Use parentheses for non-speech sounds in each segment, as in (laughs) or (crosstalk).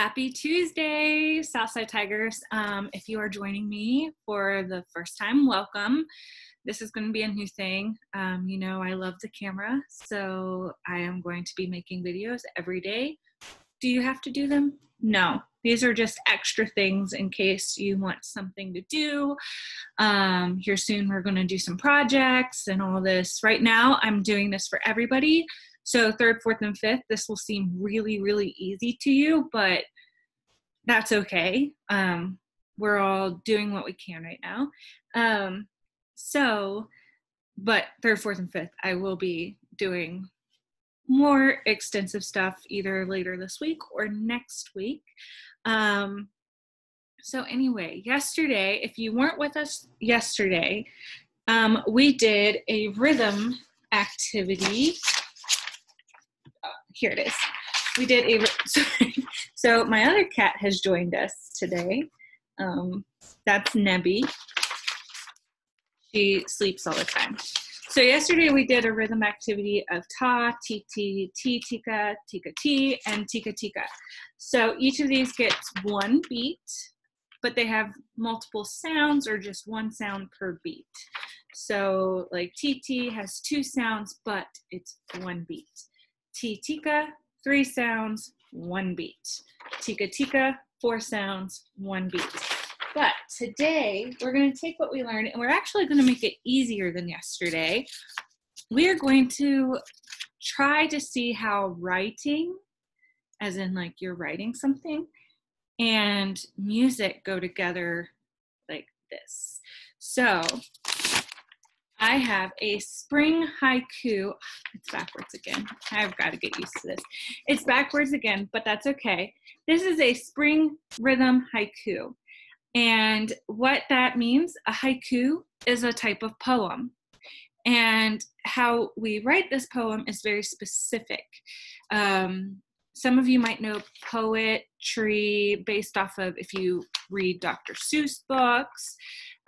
Happy Tuesday, Southside Tigers. Um, if you are joining me for the first time, welcome. This is going to be a new thing. Um, you know, I love the camera, so I am going to be making videos every day. Do you have to do them? No. These are just extra things in case you want something to do. Um, here soon, we're going to do some projects and all this. Right now, I'm doing this for everybody so, third, fourth, and fifth, this will seem really, really easy to you, but that's okay. Um, we're all doing what we can right now. Um, so, but third, fourth, and fifth, I will be doing more extensive stuff either later this week or next week. Um, so, anyway, yesterday, if you weren't with us yesterday, um, we did a rhythm activity here it is. We did a, (laughs) so my other cat has joined us today. Um, that's Nebby. She sleeps all the time. So yesterday we did a rhythm activity of ta, ti, ti, ti, tika, tika, ti, and tika, tika. So each of these gets one beat, but they have multiple sounds or just one sound per beat. So like TT has two sounds, but it's one beat. Tika, three sounds, one beat. Tika tika, four sounds, one beat. But today we're going to take what we learned and we're actually going to make it easier than yesterday. We are going to try to see how writing, as in like you're writing something, and music go together like this. So I have a spring haiku. It's backwards again. I've got to get used to this. It's backwards again, but that's okay. This is a spring rhythm haiku. And what that means, a haiku is a type of poem. And how we write this poem is very specific. Um, some of you might know poetry based off of if you read Dr. Seuss books.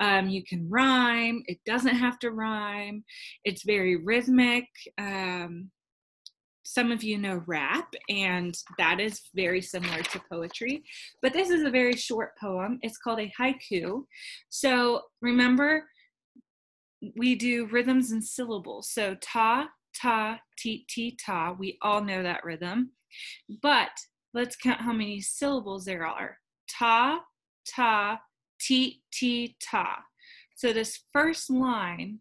Um, you can rhyme, it doesn't have to rhyme, it's very rhythmic. Um, some of you know rap, and that is very similar to poetry. But this is a very short poem. It's called a haiku. So remember, we do rhythms and syllables. So ta, ta, ti, ti, ta. We all know that rhythm. But let's count how many syllables there are. Ta, ta, ti, ta. So this first line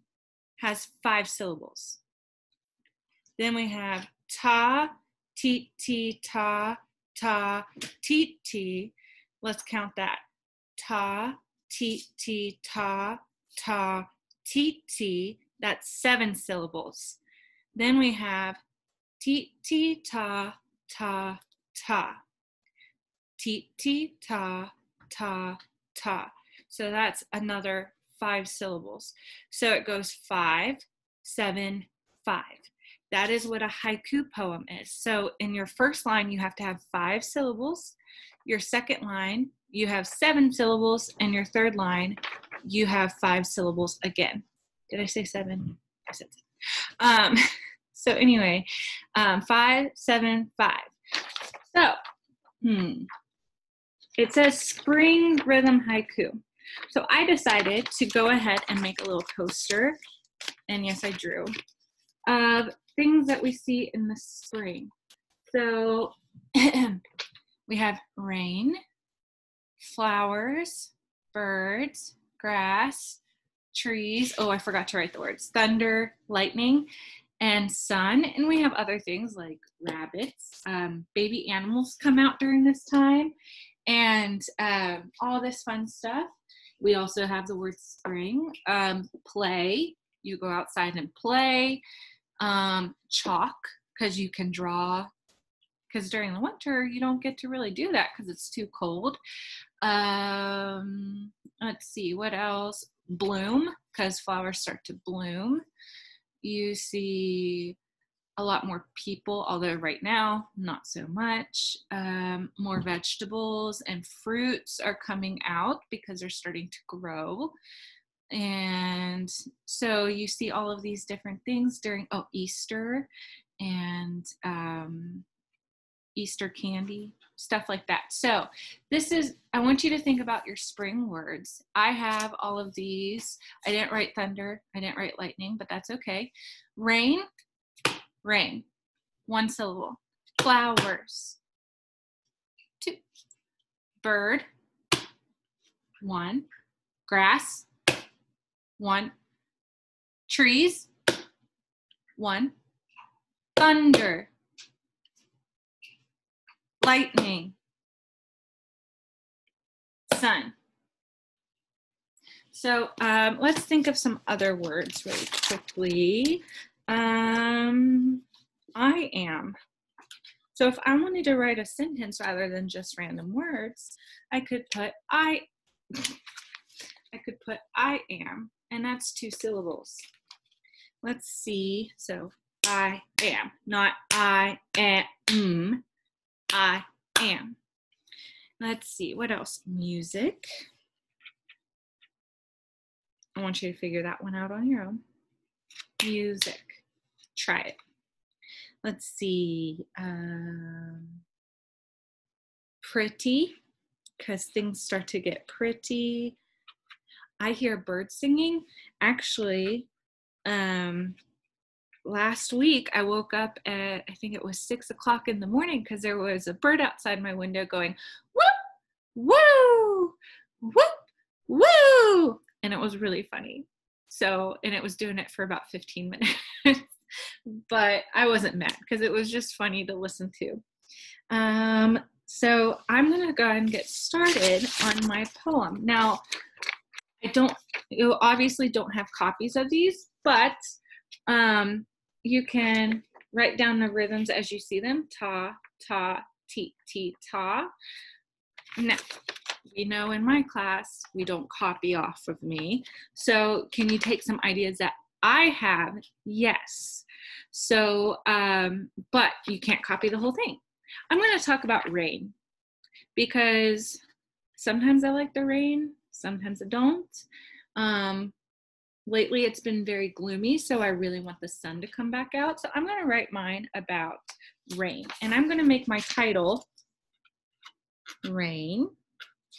has five syllables. Then we have ta, ti, ti, ta, ta, ti, ti. Let's count that. Ta, ti, ti, ta, ta, ti. That's seven syllables. Then we have ti, ti, ta, ta, ta. Ti, ti, ta, ta, ta. So that's another five syllables. So it goes five, seven, five. That is what a haiku poem is. So in your first line, you have to have five syllables. Your second line, you have seven syllables. And your third line, you have five syllables again. Did I say seven? I said seven. Um, (laughs) so anyway, um, five, seven, five. So, hmm. It says spring rhythm haiku. So I decided to go ahead and make a little poster, and yes, I drew, of things that we see in the spring. So (clears throat) we have rain, flowers, birds, grass, trees. Oh, I forgot to write the words thunder, lightning, and sun. And we have other things like rabbits. Um, baby animals come out during this time, and um, all this fun stuff. We also have the word spring. Um, play, you go outside and play. Um, chalk, because you can draw. Because during the winter, you don't get to really do that because it's too cold. Um, let's see, what else? Bloom, because flowers start to bloom. You see a lot more people, although right now, not so much. Um, more vegetables and fruits are coming out because they're starting to grow. And so you see all of these different things during, oh, Easter and um, Easter candy, stuff like that. So, this is, I want you to think about your spring words. I have all of these. I didn't write thunder, I didn't write lightning, but that's okay. Rain, rain, one syllable. Flowers, two. Bird, one. Grass, one. Trees, one. Thunder, lightning, sun. So um, let's think of some other words really quickly. Um, I am. So if I wanted to write a sentence rather than just random words, I could put I, I could put I am, and that's two syllables. Let's see. So I am, not I am. I am. Let's see, what else? Music. I want you to figure that one out on your own. Music. Try it. Let's see. Um, pretty, because things start to get pretty. I hear birds singing. Actually, um, last week I woke up at I think it was six o'clock in the morning because there was a bird outside my window going whoop woo whoop woo and it was really funny. So and it was doing it for about 15 (laughs) minutes. But I wasn't mad because it was just funny to listen to. Um, so I'm gonna go ahead and get started on my poem. Now I don't you obviously don't have copies of these, but um, you can write down the rhythms as you see them ta, ta, ti, ti, ta. Now, you know in my class, we don't copy off of me. So, can you take some ideas that I have? Yes. So, um, but you can't copy the whole thing. I'm going to talk about rain because sometimes I like the rain, sometimes I don't. Um, lately it's been very gloomy, so I really want the sun to come back out. So I'm going to write mine about rain. And I'm going to make my title Rain.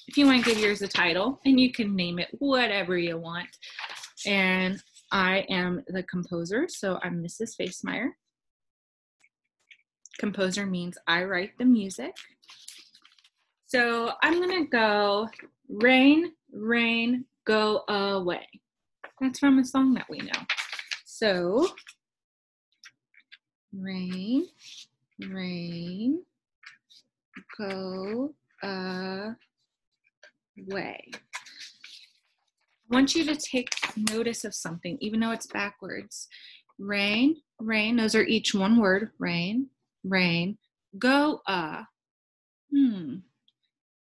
If you want to give yours a title, and you can name it whatever you want. And I am the composer, so I'm Mrs. Facemire. Composer means I write the music. So I'm to go rain, rain, go away. That's from a song that we know. So, rain, rain, go away. Want you to take notice of something, even though it's backwards. Rain, rain, those are each one word. Rain, rain, go uh. Hmm.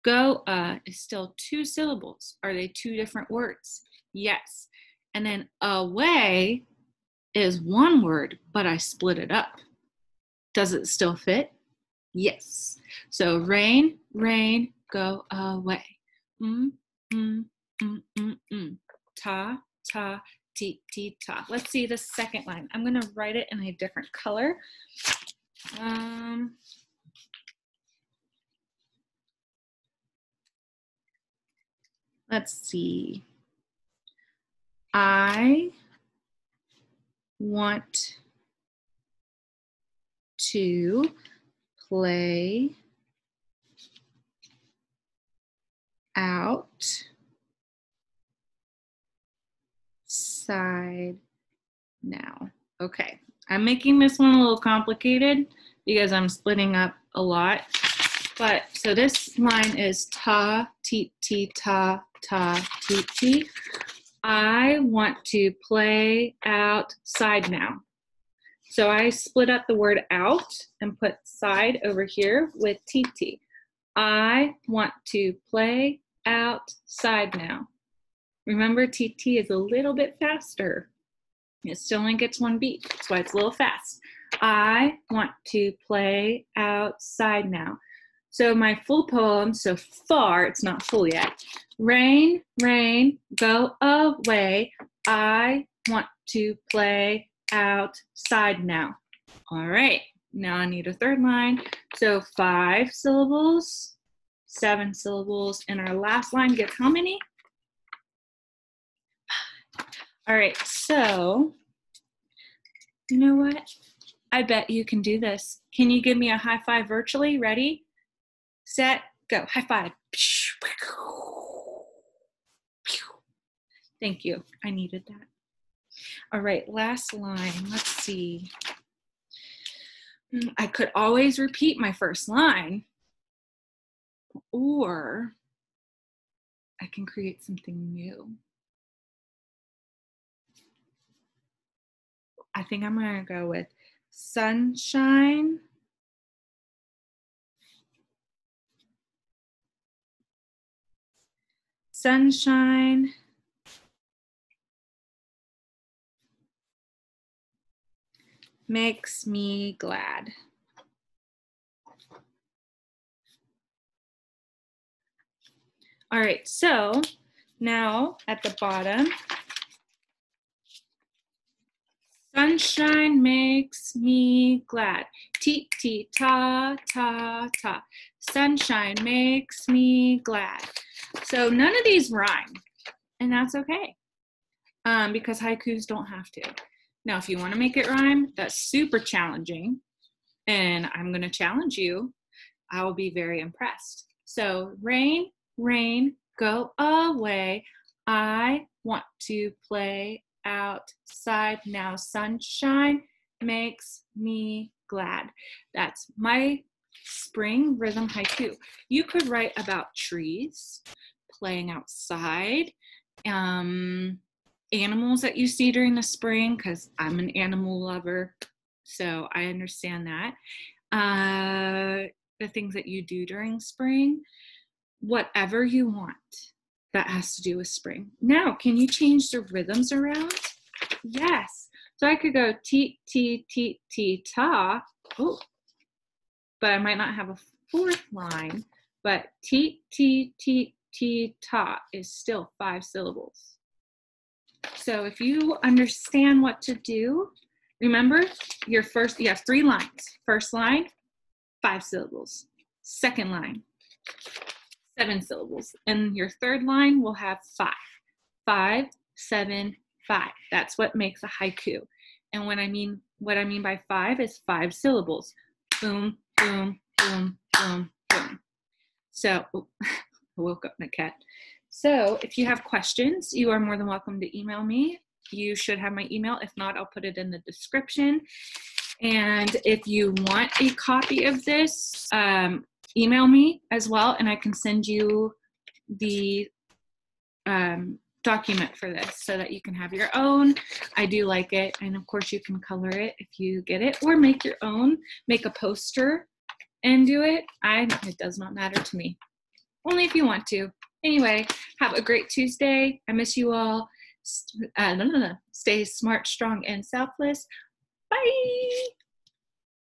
Go uh is still two syllables. Are they two different words? Yes. And then away is one word, but I split it up. Does it still fit? Yes. So rain, rain, go away. Mm, mm, mm, mm, mm. Ta, ta, ti, ti, ta. Let's see the second line. I'm going to write it in a different color. Um, let's see. I want to play out side now. Okay, I'm making this one a little complicated because I'm splitting up a lot. But so this line is ta, ti, ti, ta, ta, ti, ti. I want to play outside now. So I split up the word out and put side over here with TT. I want to play outside now. Remember, TT is a little bit faster. It still only gets one beat. That's why it's a little fast. I want to play outside now. So my full poem so far, it's not full yet. Rain, rain, go away. I want to play outside now. All right, Now I need a third line. So five syllables, seven syllables, and our last line gets how many? All right, so you know what? I bet you can do this. Can you give me a high five virtually? Ready, set, go. High five. Thank you. I needed that. All right, last line. Let's see. Hmm, I could always repeat my first line, or I can create something new. I think I'm going to go with sunshine. Sunshine makes me glad. All right, so now at the bottom, sunshine makes me glad. Ti, ti, ta, ta, ta. Sunshine makes me glad. So none of these rhyme, and that's okay um, because haikus don't have to. Now, if you want to make it rhyme, that's super challenging. And I'm going to challenge you. I will be very impressed. So, rain, rain, go away. I want to play outside now. Sunshine makes me glad. That's my spring rhythm haiku. You could write about trees, playing outside, um, animals that you see during the spring because I'm an animal lover, so I understand that. Uh, the things that you do during spring, whatever you want that has to do with spring. Now, can you change the rhythms around? Yes. So I could go t t t t ta. Oh, but I might not have a fourth line. But t t t t ta is still five syllables. So if you understand what to do, remember your first, you have three lines. First line, five syllables. Second line, seven syllables. And your third line will have five. Five, seven, five. That's what makes a haiku. And what I mean, what I mean by five is five syllables. Boom, boom, boom, boom, boom. So, oh, (laughs) I woke up my cat. So if you have questions, you are more than welcome to email me. You should have my email. If not, I'll put it in the description. And if you want a copy of this, um, email me as well, and I can send you the um, document for this so that you can have your own. I do like it, and of course, you can color it if you get it, or make your own, make a poster and do it. I it does not matter to me. Only if you want to. Anyway, have a great Tuesday. I miss you all. Uh, no, no, no. Stay smart, strong, and selfless. Bye.